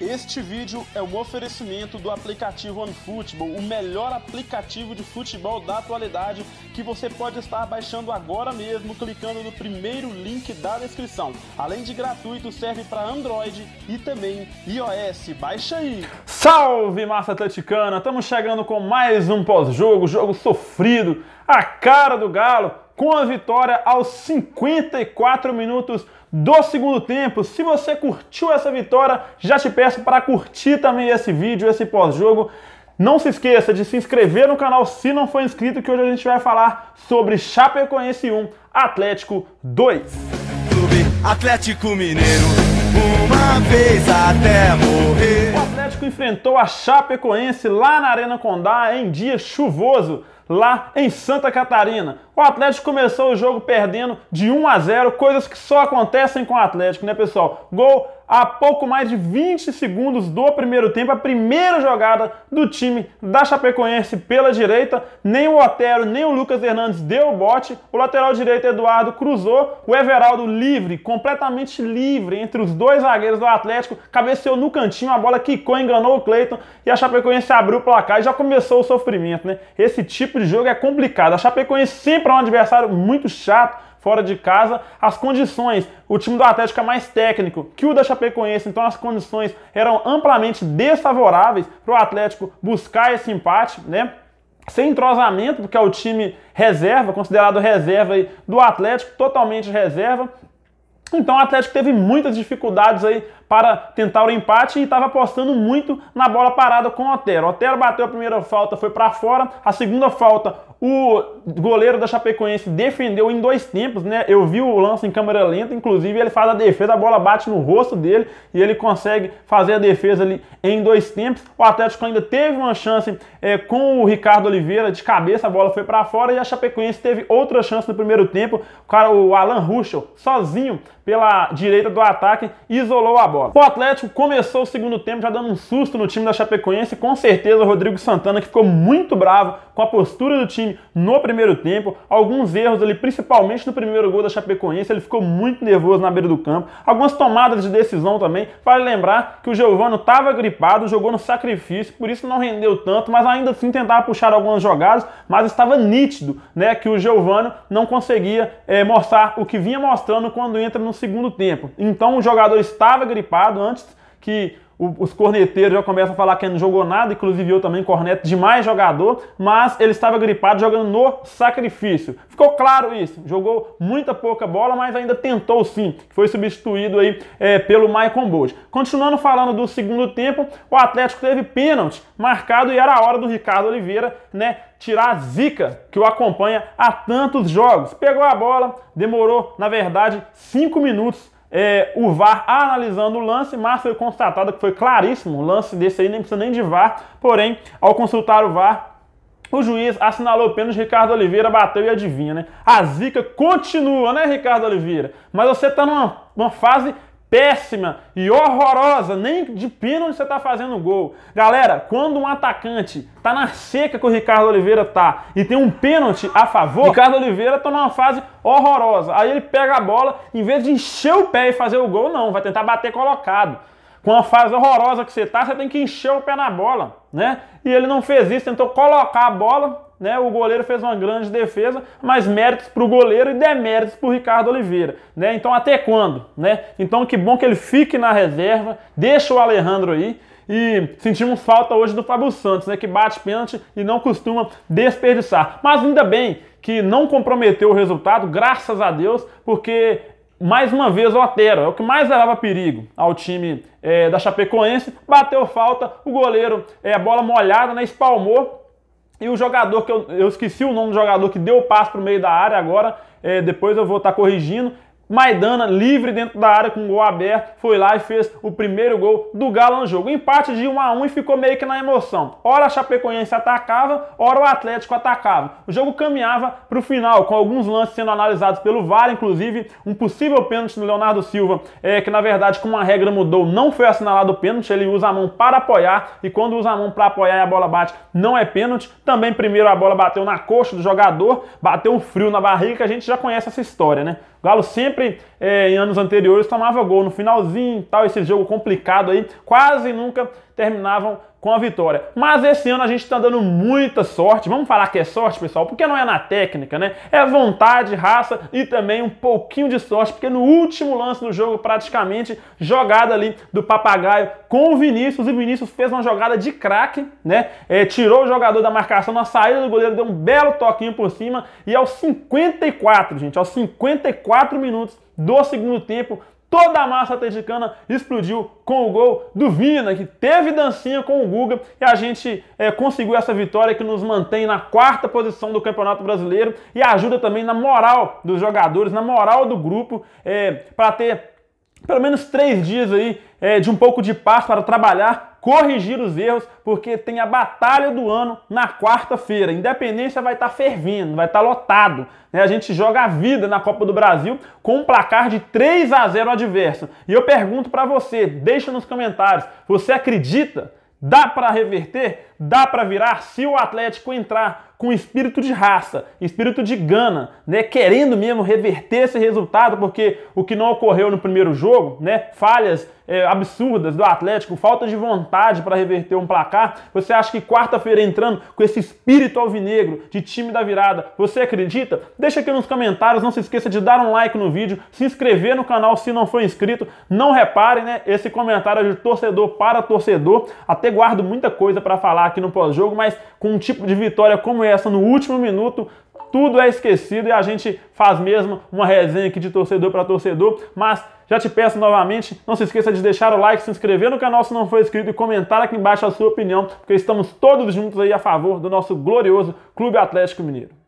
Este vídeo é um oferecimento do aplicativo OneFootball, o melhor aplicativo de futebol da atualidade que você pode estar baixando agora mesmo clicando no primeiro link da descrição. Além de gratuito, serve para Android e também iOS. Baixa aí! Salve massa atleticana! Estamos chegando com mais um pós-jogo, jogo sofrido, a cara do Galo, com a vitória aos 54 minutos do segundo tempo. Se você curtiu essa vitória, já te peço para curtir também esse vídeo, esse pós-jogo. Não se esqueça de se inscrever no canal se não for inscrito, que hoje a gente vai falar sobre Chapecoense 1, Atlético 2. Clube Atlético Mineiro, uma vez até morrer. O Atlético enfrentou a Chapecoense lá na Arena Condá em dia chuvoso lá em Santa Catarina. O Atlético começou o jogo perdendo de 1 a 0, coisas que só acontecem com o Atlético, né, pessoal? Gol a pouco mais de 20 segundos do primeiro tempo, a primeira jogada do time da Chapecoense pela direita. Nem o Otero, nem o Lucas Hernandes deu o bote. O lateral direito Eduardo cruzou, o Everaldo livre, completamente livre entre os dois zagueiros do Atlético, cabeceou no cantinho, a bola quicou, enganou o Cleiton e a Chapecoense abriu o placar e já começou o sofrimento, né? Esse tipo de jogo é complicado. A Chapecoense sempre é um adversário muito chato fora de casa, as condições, o time do Atlético é mais técnico que o da Chapecoense, então as condições eram amplamente desfavoráveis para o Atlético buscar esse empate, né? Sem entrosamento, porque é o time reserva, considerado reserva aí do Atlético, totalmente reserva. Então o Atlético teve muitas dificuldades aí para tentar o empate e estava apostando muito na bola parada com o Otero. O Otero bateu a primeira falta, foi para fora. A segunda falta, o goleiro da Chapecoense defendeu em dois tempos, né? Eu vi o lance em câmera lenta, inclusive ele faz a defesa, a bola bate no rosto dele e ele consegue fazer a defesa ali em dois tempos. O Atlético ainda teve uma chance é, com o Ricardo Oliveira de cabeça, a bola foi para fora e a Chapecoense teve outra chance no primeiro tempo. O cara, o Alan Ruschel, sozinho pela direita do ataque, isolou a bola O Atlético começou o segundo tempo já dando um susto no time da Chapecoense, com certeza o Rodrigo Santana que ficou muito bravo com a postura do time no primeiro tempo, alguns erros ali, principalmente no primeiro gol da Chapecoense, ele ficou muito nervoso na beira do campo, algumas tomadas de decisão também, vale lembrar que o Giovano estava gripado, jogou no sacrifício, por isso não rendeu tanto, mas ainda assim tentava puxar algumas jogadas, mas estava nítido, né, que o Giovano não conseguia é, mostrar o que vinha mostrando quando entra no segundo tempo. Então o jogador estava gripado antes que os corneteiros já começam a falar que ele não jogou nada, inclusive eu também corneto demais jogador, mas ele estava gripado jogando no sacrifício. Ficou claro isso, jogou muita pouca bola, mas ainda tentou sim, foi substituído aí é, pelo Maicon Bold. Continuando falando do segundo tempo, o Atlético teve pênalti marcado e era a hora do Ricardo Oliveira, né, tirar a zica que o acompanha há tantos jogos. Pegou a bola, demorou, na verdade, cinco minutos é, o VAR analisando o lance, mas foi constatado que foi claríssimo, o lance desse aí nem precisa nem de VAR, porém, ao consultar o VAR, o juiz assinalou o pênalti, Ricardo Oliveira bateu e adivinha, né? A zica continua, né, Ricardo Oliveira? Mas você tá numa, numa fase péssima e horrorosa, nem de pênalti você tá fazendo gol. Galera, quando um atacante tá na seca que o Ricardo Oliveira tá e tem um pênalti a favor, Ricardo Oliveira tá numa fase horrorosa. Aí ele pega a bola, em vez de encher o pé e fazer o gol, não, vai tentar bater colocado. Com a fase horrorosa que você tá, você tem que encher o pé na bola, né? E ele não fez isso, tentou colocar a bola né? O goleiro fez uma grande defesa, mas méritos para o goleiro e deméritos para o Ricardo Oliveira. Né? Então até quando? Né? Então que bom que ele fique na reserva, deixa o Alejandro aí. E sentimos falta hoje do Fábio Santos, né, que bate pênalti e não costuma desperdiçar. Mas ainda bem que não comprometeu o resultado, graças a Deus, porque mais uma vez o Otero, é o que mais levava perigo ao time é, da Chapecoense, bateu falta, o goleiro, é, a bola molhada, né, espalmou, e o jogador que eu, eu esqueci o nome do jogador que deu o passe para o meio da área agora, é, depois eu vou estar tá corrigindo. Maidana, livre dentro da área com o gol aberto, foi lá e fez o primeiro gol do Galo no jogo. Empate de 1 a 1 e ficou meio que na emoção. Ora a Chapecoense atacava, ora o Atlético atacava. O jogo caminhava para o final, com alguns lances sendo analisados pelo VAR, inclusive um possível pênalti no Leonardo Silva, é, que na verdade, como a regra mudou, não foi assinalado o pênalti, ele usa a mão para apoiar, e quando usa a mão para apoiar e a bola bate, não é pênalti. Também primeiro a bola bateu na coxa do jogador, bateu um frio na barriga, que a gente já conhece essa história, né? O Galo sempre, é, em anos anteriores, tomava gol no finalzinho, tal, esse jogo complicado aí, quase nunca terminavam com a vitória. Mas esse ano a gente está dando muita sorte. Vamos falar que é sorte, pessoal, porque não é na técnica, né? É vontade, raça e também um pouquinho de sorte, porque no último lance do jogo, praticamente, jogada ali do papagaio com o Vinícius. E o Vinícius fez uma jogada de craque, né? É, tirou o jogador da marcação na saída do goleiro, deu um belo toquinho por cima. E aos 54, gente, aos 54 minutos do segundo tempo, Toda a massa atleticana explodiu com o gol do Vina, que teve dancinha com o Guga, e a gente é, conseguiu essa vitória que nos mantém na quarta posição do Campeonato Brasileiro e ajuda também na moral dos jogadores, na moral do grupo, é, para ter pelo menos três dias aí é, de um pouco de paz para trabalhar corrigir os erros, porque tem a batalha do ano na quarta-feira. Independência vai estar tá fervendo, vai estar tá lotado. Né? A gente joga a vida na Copa do Brasil com um placar de 3 a 0 adverso. E eu pergunto para você, deixa nos comentários, você acredita? Dá para reverter? Dá para virar se o Atlético entrar com espírito de raça, espírito de gana, né, querendo mesmo reverter esse resultado, porque o que não ocorreu no primeiro jogo, né, falhas é, absurdas do Atlético, falta de vontade para reverter um placar. Você acha que quarta-feira entrando com esse espírito alvinegro de time da virada, você acredita? Deixa aqui nos comentários, não se esqueça de dar um like no vídeo, se inscrever no canal se não for inscrito. Não reparem, né, esse comentário é de torcedor para torcedor. Até guardo muita coisa para falar aqui no pós-jogo, mas com um tipo de vitória como essa no último minuto, tudo é esquecido e a gente faz mesmo uma resenha aqui de torcedor para torcedor, mas já te peço novamente, não se esqueça de deixar o like, se inscrever no canal se não for inscrito e comentar aqui embaixo a sua opinião, porque estamos todos juntos aí a favor do nosso glorioso Clube Atlético Mineiro.